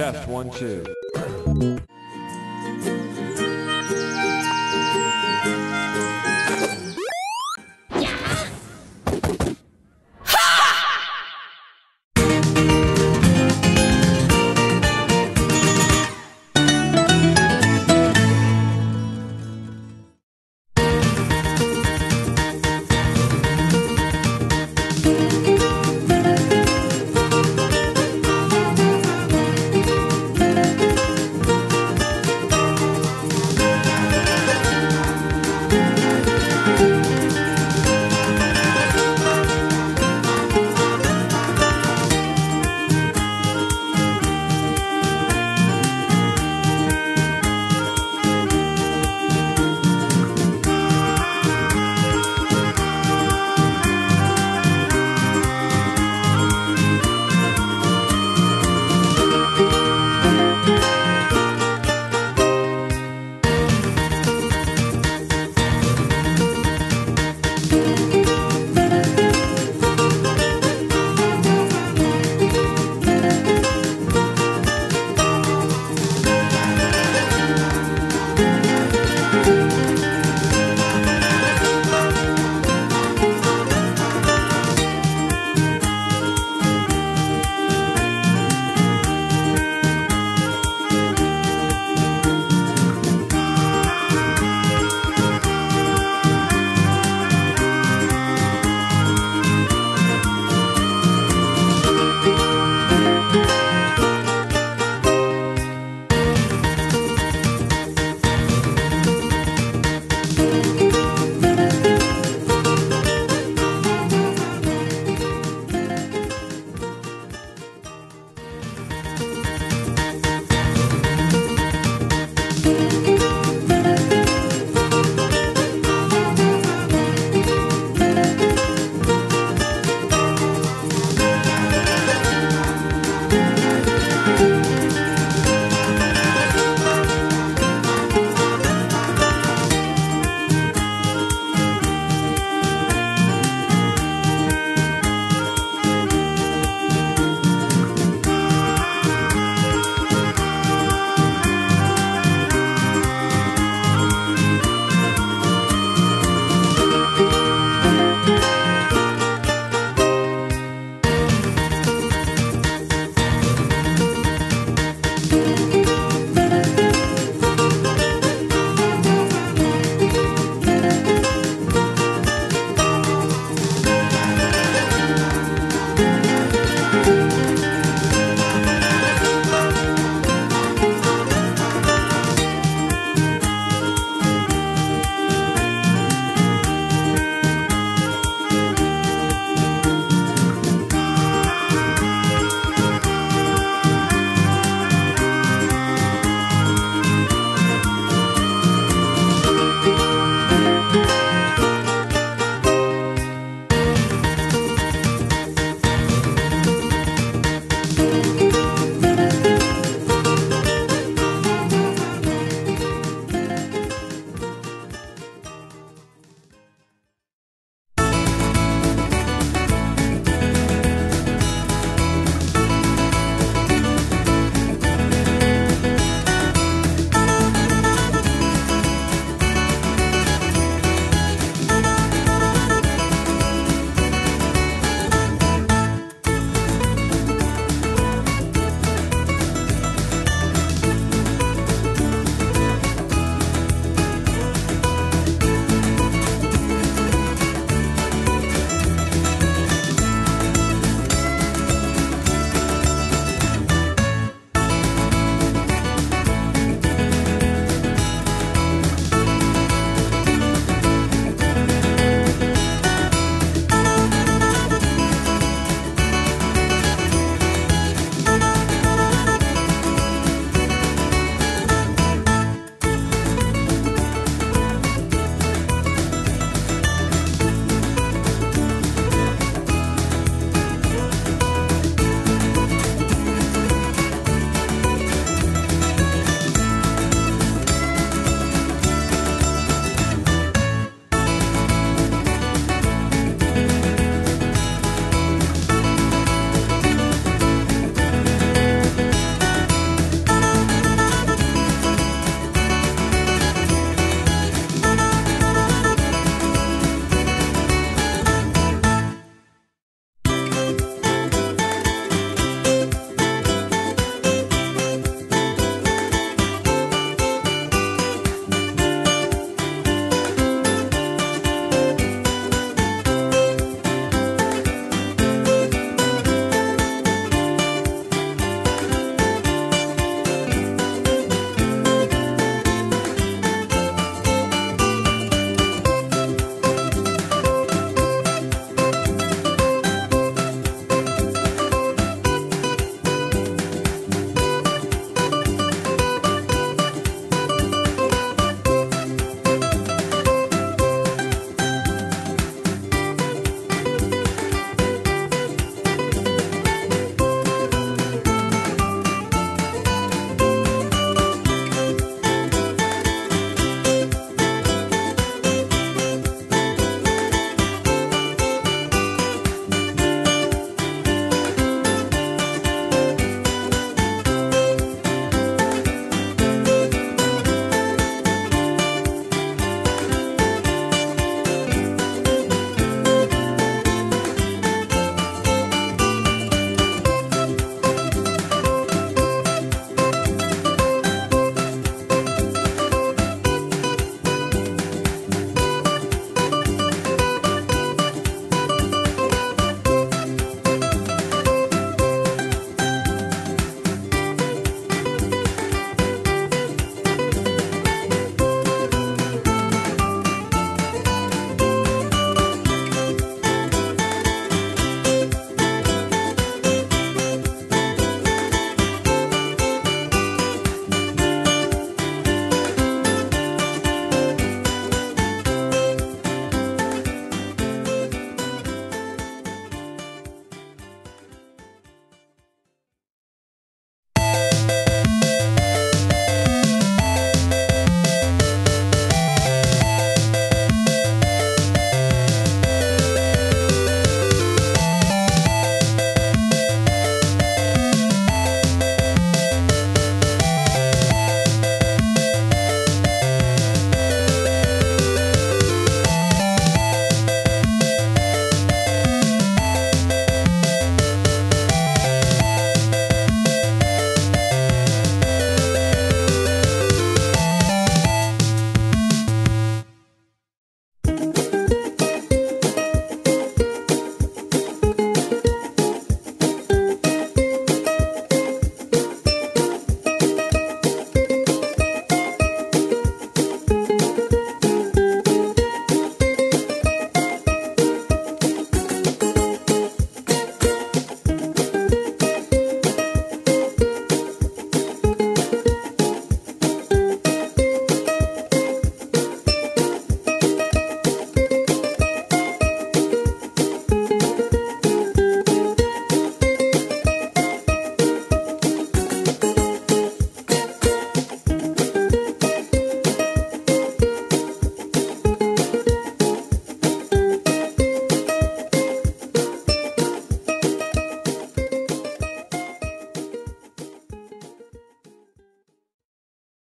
Test one, two.